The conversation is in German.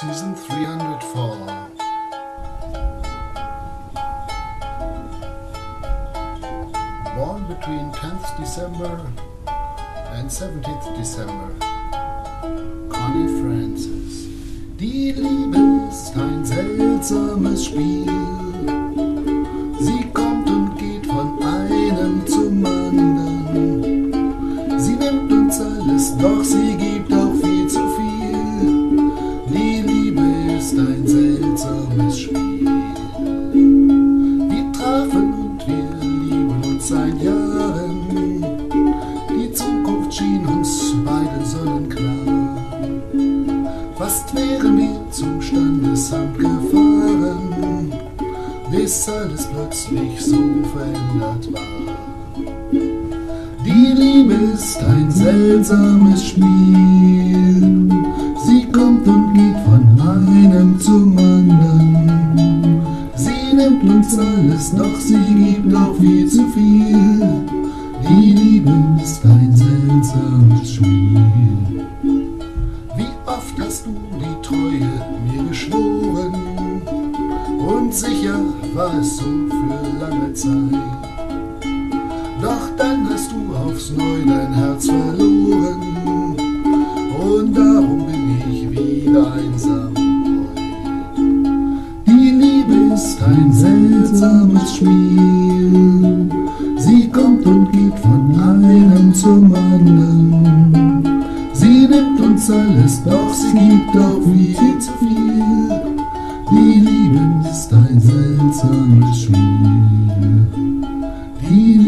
Season 304. Born between 10th December and 17th December. Connie Francis. Die Liebe ist ein seltsames Spiel. Sie kommt und geht von einem zum anderen. Sie nimmt uns alles, doch sie Fast wären wir zum Standesamt gefahren, bis alles plötzlich so verändert war. Die Liebe ist ein seltsames Spiel. Sie kommt und geht von einem zum anderen. Sie nimmt uns alles, doch sie gibt auch viel zu viel. Die hast du die Treue mir geschworen? Und sicher war es so für lange Zeit. Doch dann hast du aufs Neue dein Herz verloren. Und darum bin ich wieder einsam. Die Liebe ist ein seltsames Spiel. Sie kommt und geht von einem zum anderen gibt's alles, doch sie gibt auch viel zu viel. Die Liebe ist ein seltsames Spiel. Die Liebe